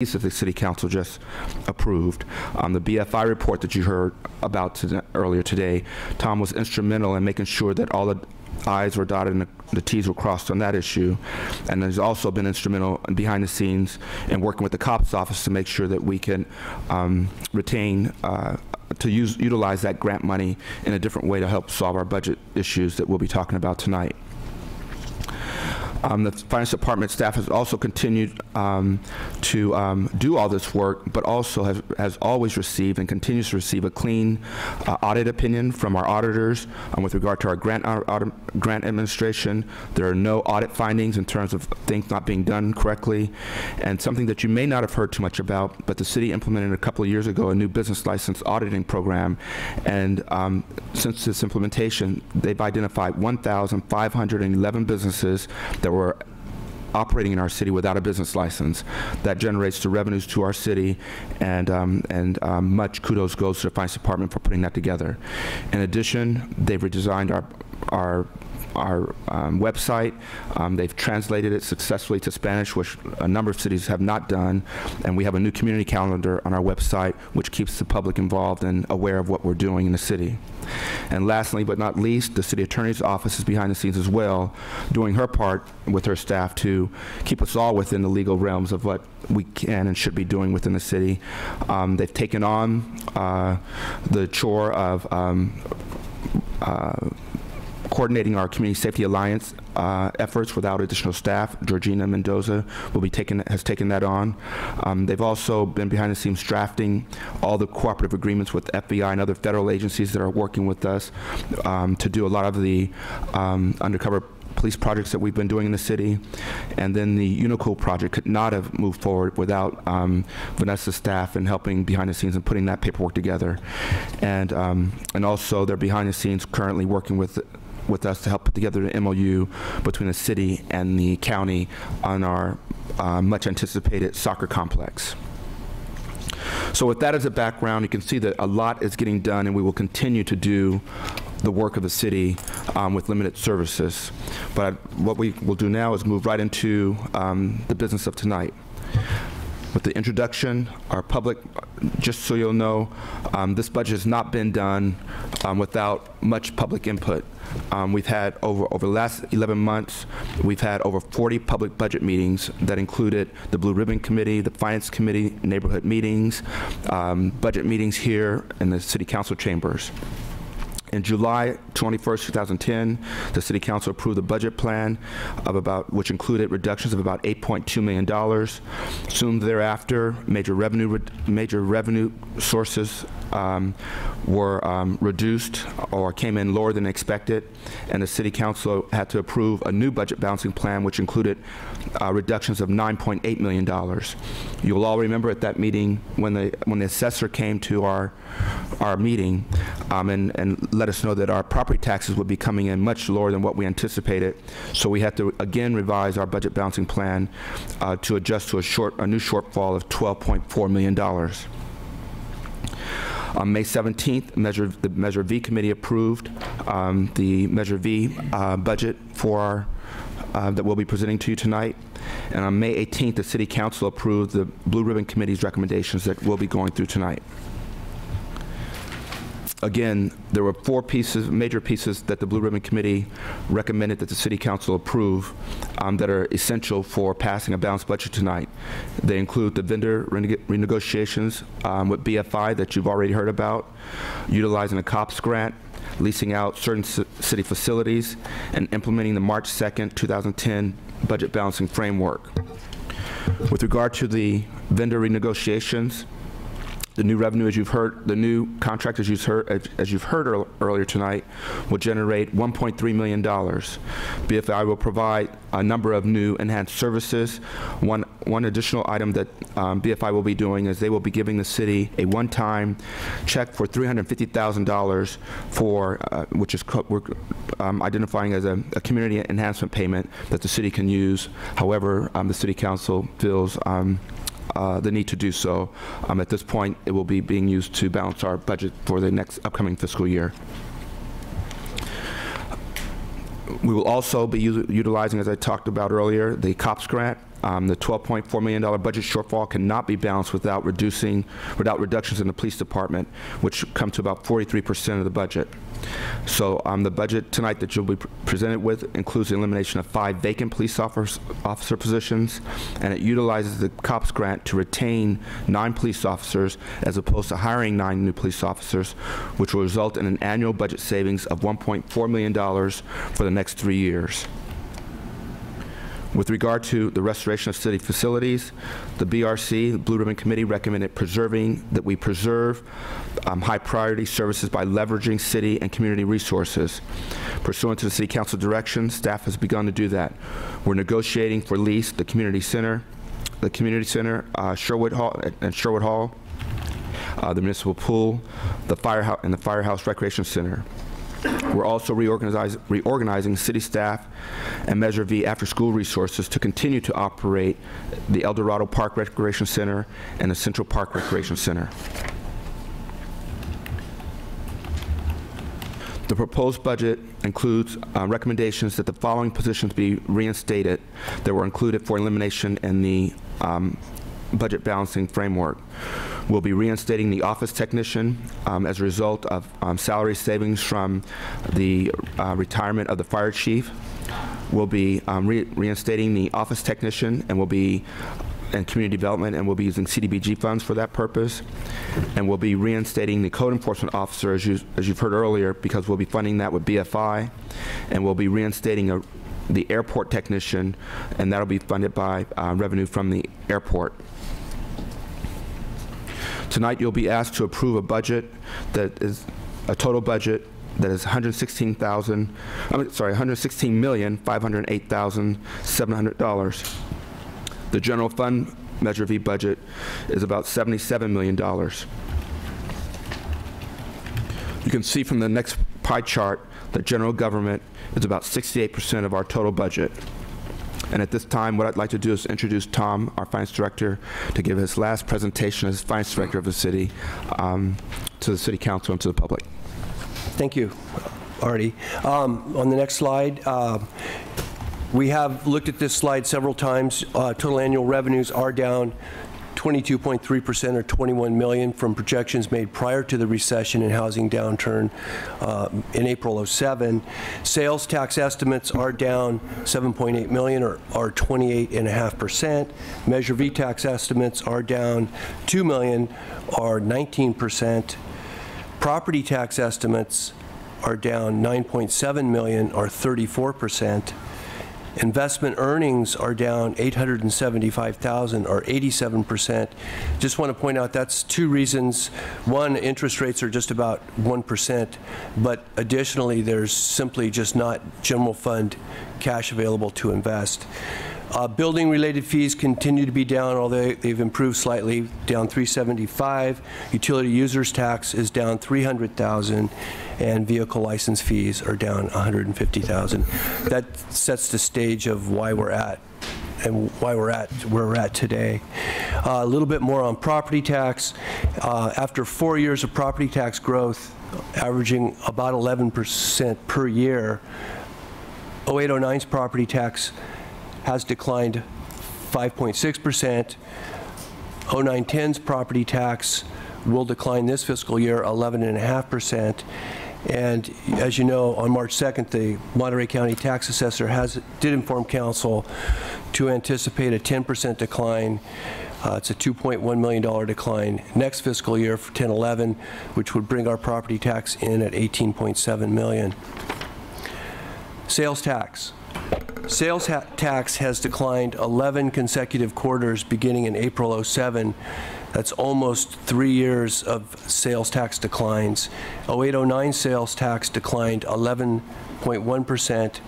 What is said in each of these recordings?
that the city council just approved. Um, the BFI report that you heard about to- earlier today, Tom was instrumental in making sure that all the i's were dotted and the- the t's were crossed on that issue. And has also been instrumental behind the scenes in working with the cops office to make sure that we can um, retain, uh, to use, utilize that grant money in a different way to help solve our budget issues that we'll be talking about tonight. Um, The Finance Department staff has also continued um, to um, do all this work, but also has has always received and continues to receive a clean uh, audit opinion from our auditors um, with regard to our grant audit- grant administration. There are no audit findings in terms of things not being done correctly. And something that you may not have heard too much about, but the city implemented a couple of years ago a new business license auditing program. And um, since this implementation, they've identified 1,511 businesses that were operating in our city without a business license. That generates the revenues to our city, and, um, and um, much kudos goes to the Finance Department for putting that together. In addition, they've redesigned our, our our um, website. Um, they've translated it successfully to Spanish, which a number of cities have not done. And we have a new community calendar on our website, which keeps the public involved and aware of what we're doing in the city. And lastly, but not least, the city attorney's office is behind the scenes as well, doing her part with her staff to keep us all within the legal realms of what we can and should be doing within the city. Um, they've taken on uh, the chore of um, uh, coordinating our Community Safety Alliance uh, efforts without additional staff. Georgina Mendoza will be taking, has taken that on. Um, They've also been behind the scenes drafting all the cooperative agreements with FBI and other federal agencies that are working with us um, to do a lot of the um, undercover police projects that we've been doing in the city. And then the Unicool project could not have moved forward without um, Vanessa's staff and helping behind the scenes and putting that paperwork together. And, um, and also, they're behind the scenes currently working with with us to help put together an MOU between the city and the county on our uh, much anticipated soccer complex. So with that as a background, you can see that a lot is getting done and we will continue to do the work of the city um, with limited services. But what we will do now is move right into um, the business of tonight. With the introduction, our public, just so you'll know, um, this budget has not been done um, without much public input. Um, We've had over, over the last 11 months, we've had over 40 public budget meetings that included the Blue Ribbon Committee, the Finance Committee, neighborhood meetings, um, budget meetings here in the city council chambers. In July 21st, 2010, the City Council approved a budget plan of about, which included reductions of about $8.2 million. Soon thereafter, major revenue, major revenue sources um, were um, reduced or came in lower than expected, and the City Council had to approve a new budget balancing plan, which included uh, reductions of $9.8 million. You will all remember at that meeting, when the, when the assessor came to our, our meeting um, and, and let us know that our property taxes would be coming in much lower than what we anticipated. So we had to again revise our budget balancing plan uh, to adjust to a short, a new shortfall of $12.4 million. On May 17th, Measure, the Measure V Committee approved um, the Measure V uh, budget for, our, uh, that we'll be presenting to you tonight. And on May 18th, the City Council approved the Blue Ribbon Committee's recommendations that we'll be going through tonight. Again, there were four pieces, major pieces that the Blue Ribbon Committee recommended that the City Council approve um, that are essential for passing a balanced budget tonight. They include the vendor reneg- renegotiations um, with BFI that you've already heard about, utilizing a COPS grant, leasing out certain ci- city facilities, and implementing the March 2nd, 2010 budget balancing framework. With regard to the vendor renegotiations, the new revenue, as you've heard, the new contract, as you've heard, as- you've heard earl- earlier tonight, will generate $1.3 million. BFI will provide a number of new enhanced services. One, one additional item that um, BFI will be doing is they will be giving the city a one-time check for $350,000 for, uh, which is we're um, identifying as a, a community enhancement payment that the city can use. However, um, the city council feels um, uh, the need to do so. Um, At this point, it will be being used to balance our budget for the next upcoming fiscal year. We will also be utilizing, as I talked about earlier, the COPS grant um, the $12.4 million budget shortfall cannot be balanced without reducing, without reductions in the police department, which come to about 43% of the budget. So um, the budget tonight that you'll be pr- presented with includes the elimination of five vacant police officer, officer positions, and it utilizes the COPS grant to retain nine police officers as opposed to hiring nine new police officers, which will result in an annual budget savings of $1.4 million for the next three years. With regard to the restoration of city facilities, the BRC, the Blue Ribbon Committee, recommended preserving, that we preserve um, high-priority services by leveraging city and community resources. Pursuant to the city council direction, staff has begun to do that. We're negotiating for lease the community center, the community center, uh, Sherwood Hall, and Sherwood Hall, uh, the municipal pool, the firehouse, and the firehouse recreation center. We're also reorganizing city staff and Measure V after-school resources to continue to operate the El Dorado Park Recreation Center and the Central Park Recreation Center. The proposed budget includes uh, recommendations that the following positions be reinstated that were included for elimination in the um, budget balancing framework. We'll be reinstating the office technician um, as a result of um, salary savings from the uh, retirement of the fire chief. We'll be um, re- reinstating the office technician, and we'll be and community development, and we'll be using CDBG funds for that purpose. And we'll be reinstating the code enforcement officer, as, you, as you've heard earlier, because we'll be funding that with BFI. And we'll be reinstating a, the airport technician, and that'll be funded by uh, revenue from the airport. Tonight, you'll be asked to approve a budget that is a total budget that is 116,000, I mean, sorry, $116,508,700. The general fund Measure V budget is about $77 million. You can see from the next pie chart that general government is about 68% of our total budget. And at this time, what I'd like to do is introduce Tom, our finance director, to give his last presentation as finance director of the city um, to the city council and to the public. Thank you, Artie. Um, On the next slide, uh, we have looked at this slide several times. Uh, Total annual revenues are down 22.3% or 21 million from projections made prior to the recession and housing downturn uh, in April of '07. Sales tax estimates are down 7.8 million or or 28.5%. Measure V tax estimates are down 2 million or 19%. Property tax estimates are down 9.7 million or 34%. Investment earnings are down 875,000 or 87%. Just want to point out that's two reasons. One, interest rates are just about 1%, but additionally, there's simply just not general fund cash available to invest. Uh, Building-related fees continue to be down, although they've improved slightly, down 375. Utility users tax is down 300,000, and vehicle license fees are down 150,000. That sets the stage of why we're at and why we're at where we're at today. Uh, a little bit more on property tax. Uh, after four years of property tax growth, averaging about 11% per year, 0809's property tax has declined 5.6%. 0910's property tax will decline this fiscal year 11.5%. And as you know, on March 2nd, the Monterey County Tax Assessor has, did inform council to anticipate a 10% decline. Uh, It's a $2.1 million decline next fiscal year for 1011, which would bring our property tax in at 18.7 million. Sales tax. Sales tax has declined 11 consecutive quarters beginning in April '07. That's almost three years of sales tax declines. 0809 sales tax declined 11.1%.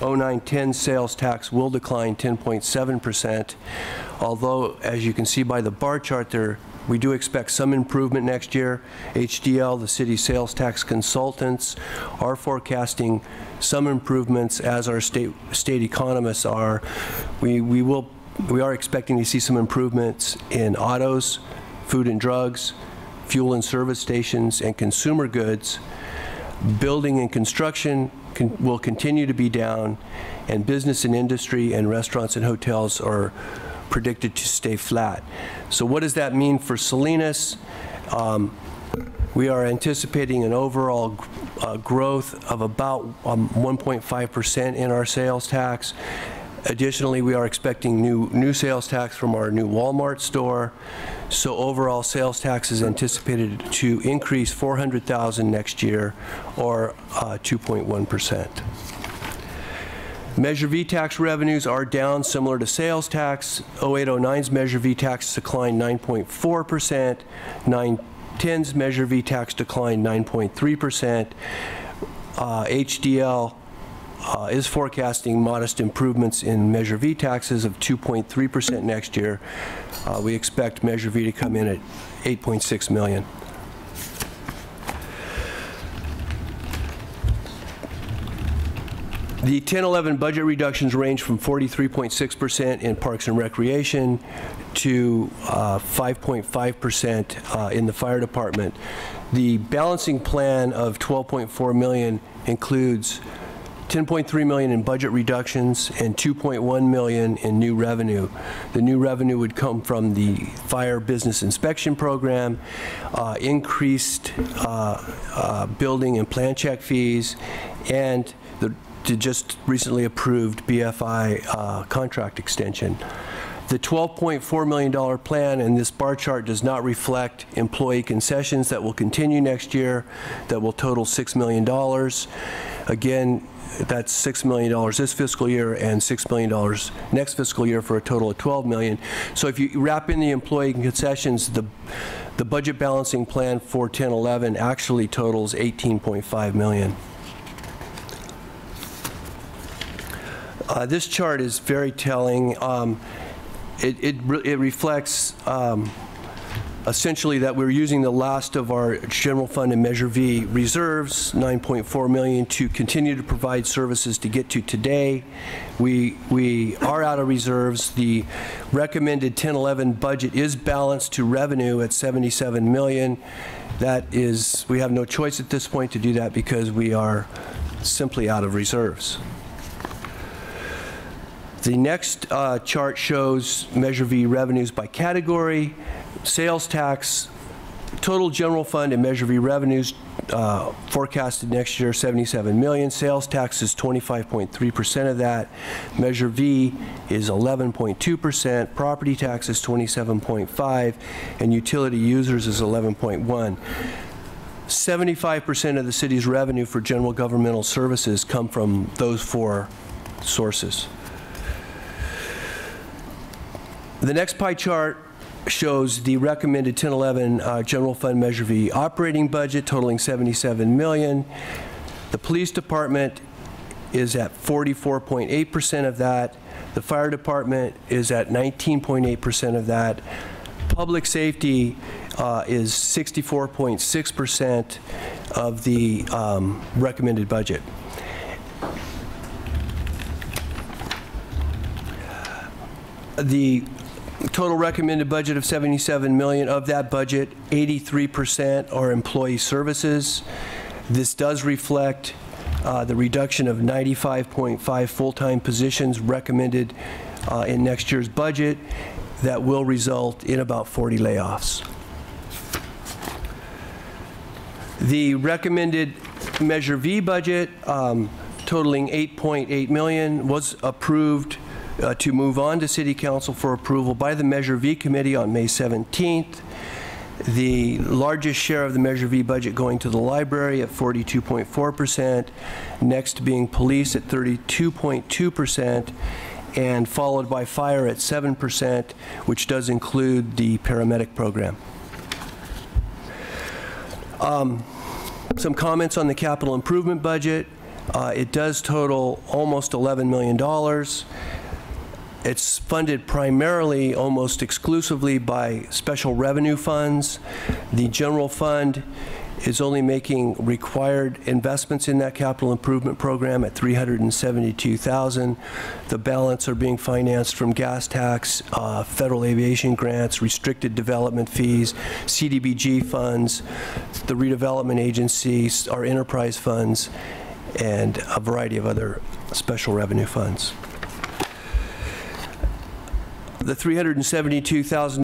0910 sales tax will decline 10.7%, although, as you can see by the bar chart there, we do expect some improvement next year. HDL, the city sales tax consultants, are forecasting some improvements as our state, state economists are. We, we will, we are expecting to see some improvements in autos, food and drugs, fuel and service stations, and consumer goods. Building and construction con- will continue to be down, and business and industry and restaurants and hotels are predicted to stay flat. So what does that mean for Salinas? Um, We are anticipating an overall uh, growth of about um, 1.5% in our sales tax. Additionally, we are expecting new, new sales tax from our new Walmart store. So overall, sales tax is anticipated to increase 400,000 next year, or uh, 2.1%. Measure V tax revenues are down similar to sales tax. 0809's Measure V tax declined 9.4%. 910's Measure V tax declined 9.3%. Uh, HDL uh, is forecasting modest improvements in Measure V taxes of 2.3% next year. Uh, We expect Measure V to come in at 8.6 million. The 10-11 budget reductions range from 43.6% in Parks and Recreation to uh, 5.5% uh, in the Fire Department. The balancing plan of 12.4 million includes 10.3 million in budget reductions and 2.1 million in new revenue. The new revenue would come from the fire business inspection program, uh, increased uh, uh, building and plan check fees, and the the just recently approved BFI uh, contract extension. The $12.4 million plan in this bar chart does not reflect employee concessions that will continue next year, that will total $6 million. Again, that's $6 million this fiscal year and $6 million next fiscal year for a total of 12 million. So if you wrap in the employee concessions, the, the budget balancing plan for 1011 actually totals 18.5 million. Uh, This chart is very telling. Um, It it it reflects um, essentially that we're using the last of our general fund and Measure V reserves, 9.4 million, to continue to provide services to get to today. We we are out of reserves. The recommended 1011 budget is balanced to revenue at 77 million. That is, we have no choice at this point to do that because we are simply out of reserves. The next uh, chart shows Measure V revenues by category, sales tax, total general fund and Measure V revenues uh, forecasted next year 77 million. Sales tax is 25.3% of that. Measure V is 11.2%. Property tax is 27.5, and utility users is 11.1. 75% of the city's revenue for general governmental services come from those four sources. The next pie chart shows the recommended 1011 uh, general fund Measure V operating budget totaling 77 million. The police department is at 44.8% of that. The fire department is at 19.8% of that. Public safety uh, is 64.6% of the um, recommended budget. The total recommended budget of 77 million, of that budget, 83% are employee services. This does reflect uh, the reduction of 95.5 full-time positions recommended uh, in next year's budget that will result in about 40 layoffs. The recommended Measure V budget um, totaling 8.8 million was approved uh, to move on to City Council for approval by the Measure V Committee on May 17th. The largest share of the Measure V budget going to the library at 42.4%, next being police at 32.2%, and followed by fire at 7%, which does include the paramedic program. Um, Some comments on the capital improvement budget. Uh, It does total almost $11 million. It's funded primarily, almost exclusively by special revenue funds. The general fund is only making required investments in that capital improvement program at 372,000. The balance are being financed from gas tax, uh, federal aviation grants, restricted development fees, CDBG funds, the redevelopment agencies, our enterprise funds, and a variety of other special revenue funds. The $372,000